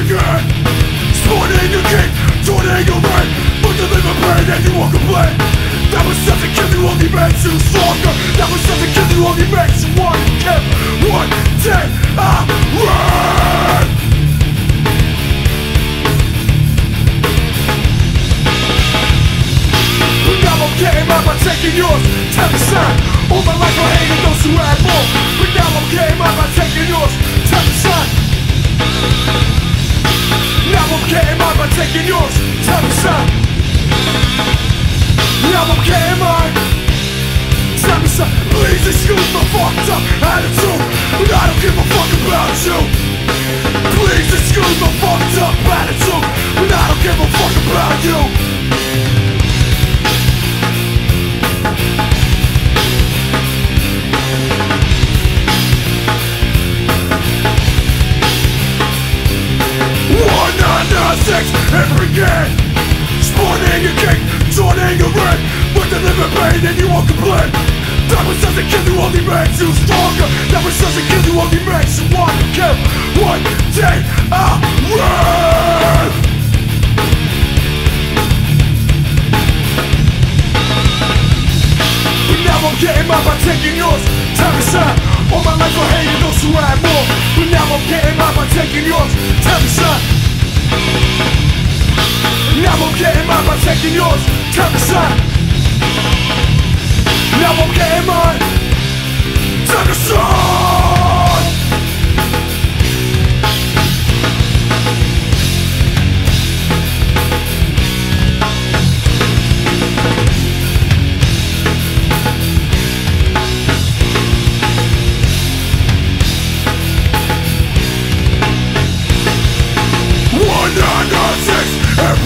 again Spawning your king, joining your reign. But you leave a pain and you won't complain. That was just to give you only makes you stronger. That was just to give you only makes you want to give One day I run. But now I'm getting mine by taking yours. Tell me, son, All my life I hated those who had more. But now I'm getting mine by taking yours. Taking yours. Son Now I'm me son Please excuse my fucked up attitude But I don't give a fuck about you. Please excuse my six every game. Spawning a king, joining a ring. But the living pain and you won't complain. That which doesn't kill you only makes you stronger. That which doesn't kill you only makes you want to kill. One day I reign But now I'm getting mine by taking yours. Tell me son All my life I hated those who had more But now I'm getting mine by taking yours. Tell me son Now I'm getting mine by taking yours. Tell me son Now I'm getting mine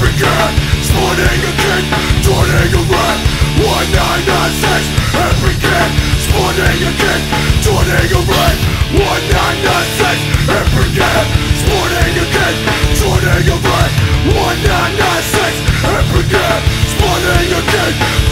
African Spawning a kid, joining a rat 1996 Every African Spawning a kid, joining a rat 1996 Every African Spawning a kid, joining a rat 1996 Every African Spawning a kid